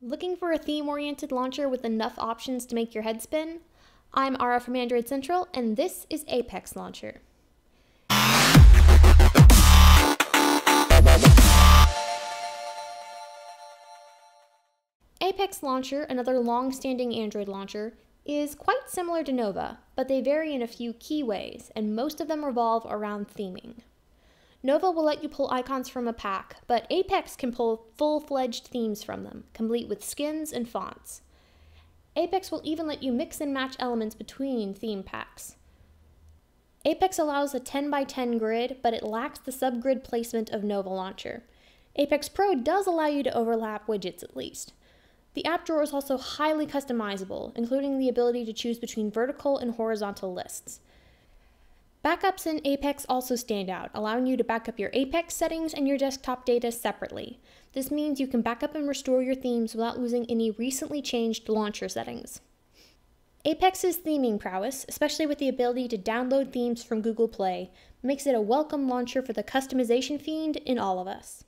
Looking for a theme oriented launcher with enough options to make your head spin? I'm Ara from Android Central, and this is Apex Launcher. Apex Launcher, another long standing Android launcher, is quite similar to Nova, but they vary in a few key ways, and most of them revolve around theming. Nova will let you pull icons from a pack, but Apex can pull full fledged themes from them, complete with skins and fonts. Apex will even let you mix and match elements between theme packs. Apex allows a 10 by 10 grid, but it lacks the subgrid placement of Nova Launcher. Apex Pro does allow you to overlap widgets at least. The app drawer is also highly customizable, including the ability to choose between vertical and horizontal lists. Backups in Apex also stand out, allowing you to back up your Apex settings and your desktop data separately. This means you can back up and restore your themes without losing any recently changed launcher settings. Apex's theming prowess, especially with the ability to download themes from Google Play, makes it a welcome launcher for the customization fiend in all of us.